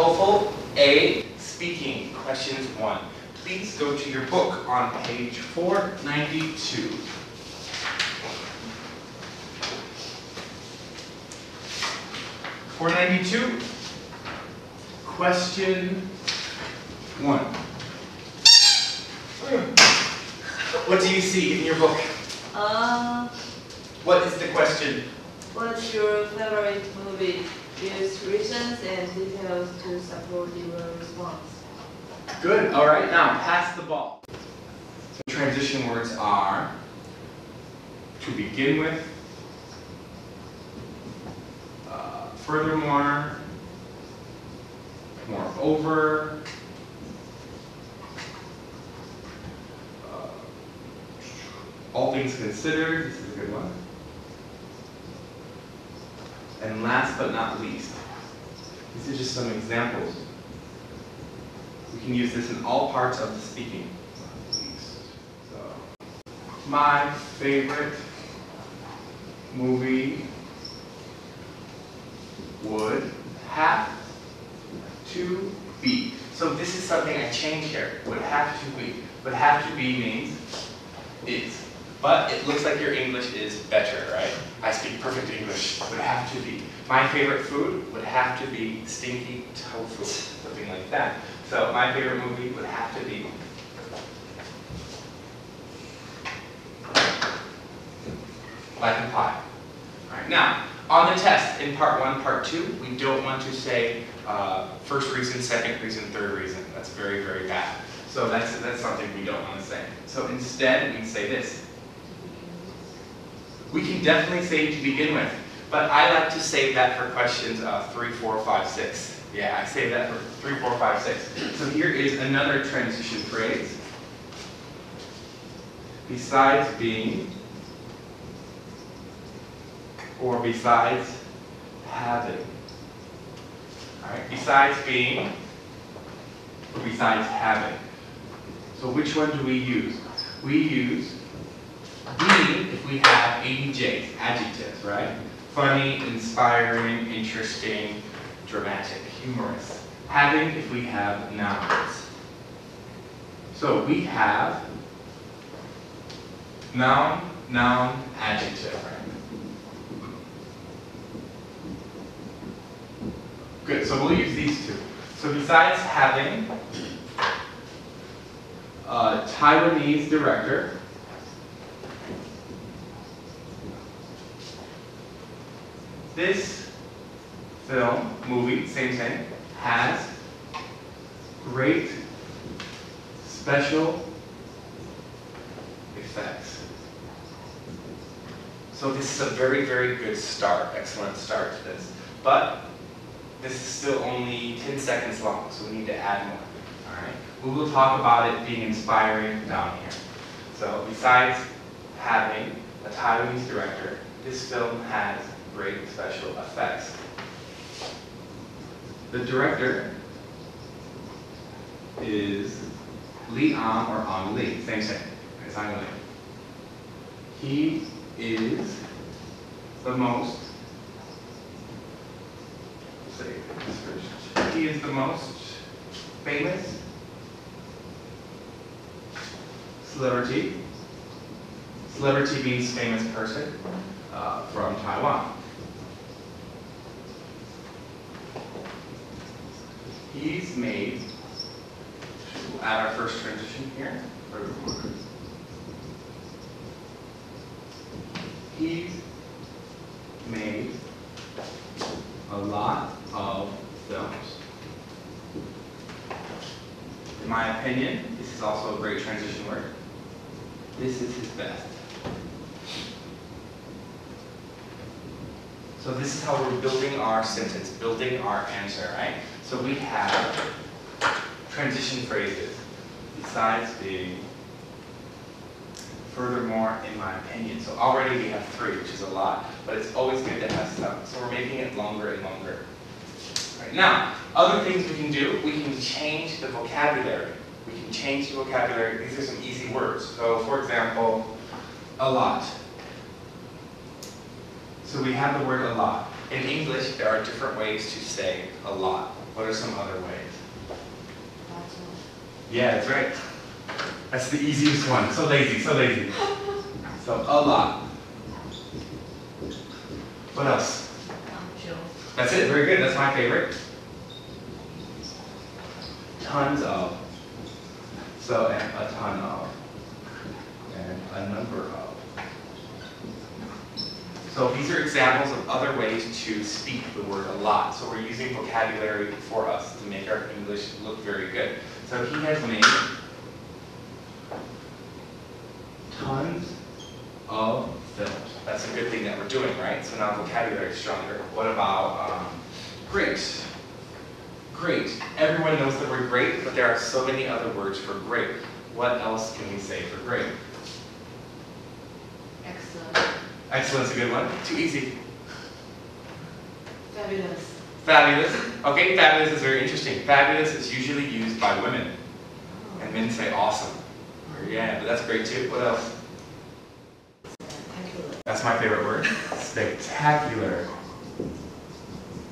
TOEFL A Speaking, questions one. Please go to your book on page 492. Four ninety-two. Question one. What do you see in your book? Uh, What is the question? what's your favorite movie? Use reasons and details to support your response. Good. All right. Now pass the ball. Transition words are to begin with, uh, furthermore, moreover, uh, all things considered. This is a good one. And last but not least, these are just some examples. We can use this in all parts of the speaking. So, my favorite movie would have to be. So this is something I changed here. Would have to be. Would have to be means is. But it looks like your English is better, right? I speak perfect English. Would have to be. My favorite food would have to be stinky tofu, something like that. So my favorite movie would have to be Life of Pi. All right, now, on the test, in part one, part two, we don't want to say uh, first reason, second reason, third reason. That's very, very bad. So that's, that's something we don't want to say. So instead, we say this. We can definitely say to begin with, but I like to save that for questions uh, three, four, five, six. Yeah, I save that for three, four, five, six. So here is another transition phrase. Besides being, or besides having. All right, besides being, or besides having. So which one do we use? We use be if we have ADJs, adjectives, right? Funny, inspiring, interesting, dramatic, humorous. Having if we have nouns. So we have noun, noun, adjective, right? Good, so we'll use these two. So besides having a Taiwanese director, this film, movie, same thing, has great special effects. So this is a very, very good start, excellent start to this. But this is still only 10 seconds long, so we need to add more. All right. We will talk about it being inspiring down here. So besides having a Taiwanese director, this film has great special effects. The director is Li Ang or Ang Lee, same thing, it's Ang Lee. He is the most, say this first. He is the most famous celebrity. Celebrity means famous person uh, from Taiwan. He's made, we'll add our first transition here. He's made a lot of films. In my opinion, this is also a great transition word. This is his best. So this is how we're building our sentence, building our answer, right? So we have transition phrases, besides being, furthermore, in my opinion. So already we have three, which is a lot, but it's always good to have some. So we're making it longer and longer. Right, now, other things we can do, we can change the vocabulary. We can change the vocabulary. These are some easy words. So for example, a lot. So we have the word a lot. In English, there are different ways to say a lot. What are some other ways? Yeah, that's right. That's the easiest one. So lazy, so lazy. So a lot. What else? That's it. Very good. That's my favorite. Tons of. So and a ton of. And a number of. So these are examples of other ways to speak the word a lot. So we're using vocabulary for us to make our English look very good. So he has made tons of films. That's a good thing that we're doing, right? So now vocabulary is stronger. What about um, great? Great. Everyone knows the word great, but there are so many other words for great. What else can we say for great? Excellent. Excellent's a good one. Too easy. Fabulous. Fabulous. Okay, fabulous is very interesting. Fabulous is usually used by women, and men say awesome. Or, yeah, but that's great too. What else? Spectacular. That's my favorite word. Spectacular.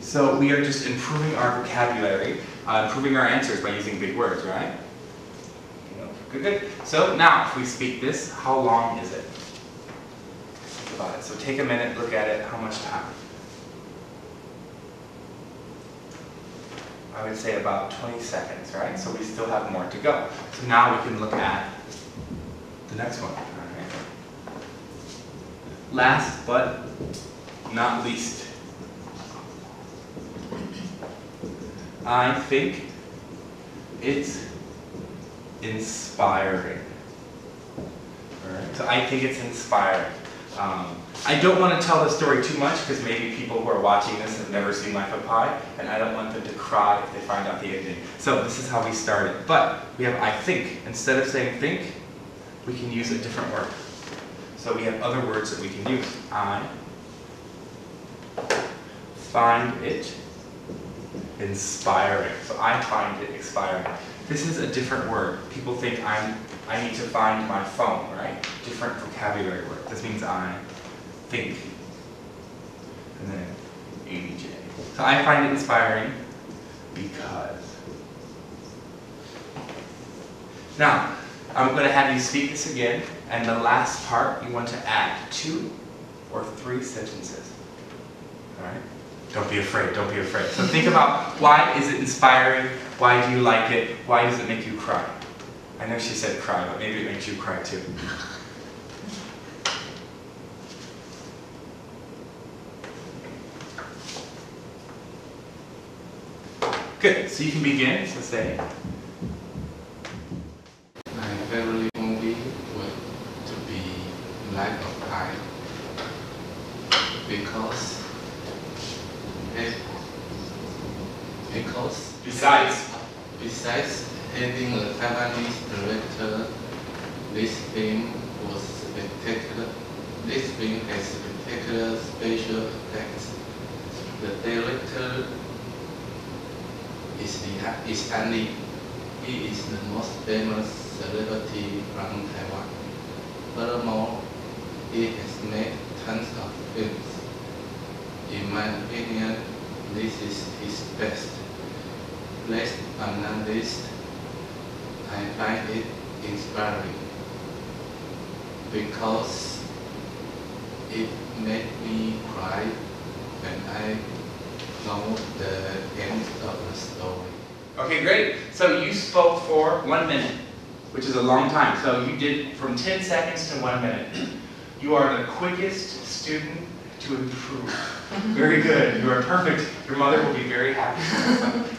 So we are just improving our vocabulary, uh, improving our answers by using big words, right? Good, good. So now, if we speak this, how long is it? About it. So take a minute, look at it. How much time? I would say about 20 seconds, right? So we still have more to go. So now we can look at the next one. Last but not least, I think it's inspiring. So I think it's inspiring. Um, I don't want to tell the story too much because maybe people who are watching this have never seen Life of Pi, and I don't want them to cry if they find out the ending. So this is how we started. But we have I think. Instead of saying think, we can use a different word. So we have other words that we can use. I find it inspiring. So I find it inspiring. This is a different word. People think I'm I need to find my phone, right? Different vocabulary word. This means I think. And then ADJ. So I find it inspiring because. Now, I'm going to have you speak this again, and the last part you want to add two or three sentences. All right? Don't be afraid, don't be afraid. So think about why is it inspiring? Why do you like it? Why does it make you cry? I know she said cry, but maybe it makes you cry too. Good, so you can begin, so say. My favorite movie would to be Life of Pi because it, because Besides, besides having a Taiwanese director, this film was spectacular. This film has spectacular special effects. The director is the is Andy. He is the most famous celebrity from Taiwan. Furthermore, he has made tons of films. In my opinion, this is his best. Last but not least, I find it inspiring because it made me cry when I know the end of the story. Okay, great. So you spoke for one minute, which is a long time. So you did from 10 seconds to one minute. You are the quickest student to improve. Very good. You are perfect. Your mother will be very happy.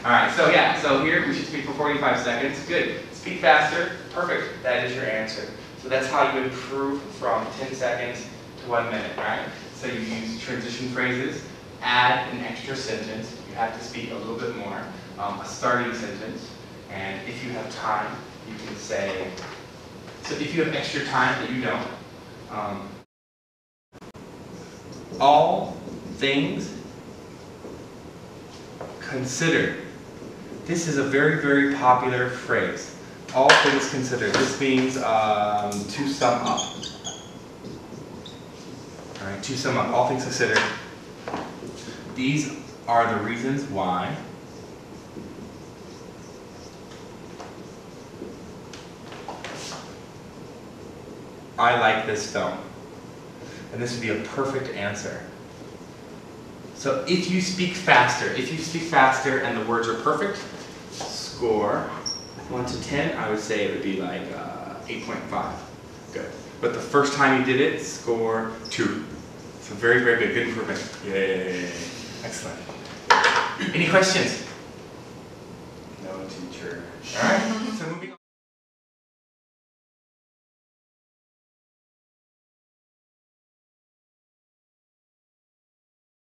All right, so yeah, so here we should speak for 45 seconds. Good. Speak faster. Perfect. That is your answer. So that's how you improve from 10 seconds to one minute, right? So you use transition phrases, add an extra sentence. You have to speak a little bit more, um, a starting sentence. And if you have time, you can say, so if you have extra time that you don't, um, all things considered. This is a very, very popular phrase all things considered. This means um, to sum up. All right, to sum up, all things considered. These are the reasons why I like this film. And this would be a perfect answer. So if you speak faster, if you speak faster and the words are perfect, score 1 to 10, I would say it would be like uh, 8.5. Good. But the first time you did it, score 2. So very, very good. Good improvement. Yay. Excellent. Any questions? No teacher. All right.